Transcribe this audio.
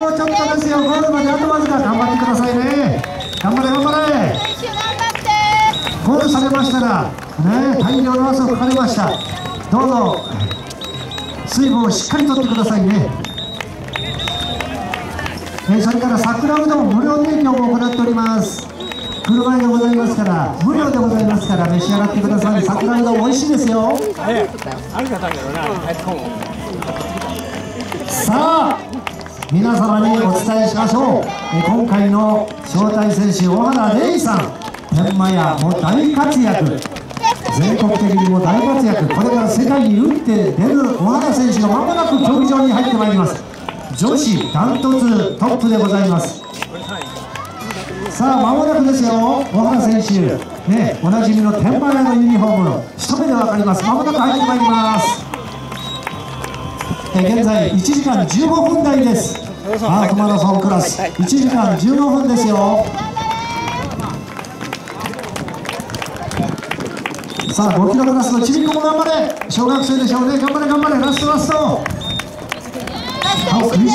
もうちょっとですよ。ゴールまであとわずか頑張ってくださいね。頑張れ頑張れ。選手頑張ってゴールされましたらね大量の汗をかかりました。どうぞ。水分をしっかりとってくださいね。えーそれから桜うどん無料提供も行っております。車屋でございますから無料でございますから召し上がってください。桜うどん美味しいですよ。さあ皆様にお伝えしましょう。え今回の招待選手小原玲さん。天満屋も大活躍。全国的にも大活躍。これから世界に打って出る小原選手がまもなく競技場に入ってまいります。女子ダントツトップでございます。さあ間もなくですよ。小原選手。ねおなじみの天満屋のユニフォーム。一目で分かります。間もなく入ってまいります。現在1時間15分台です。ハーフマラソンクラス1時間15分ですよ。さあ5キロのラストちびっこも頑張れ。小学生でしょうね。頑張れ頑張れ。ラストラスト。あクリ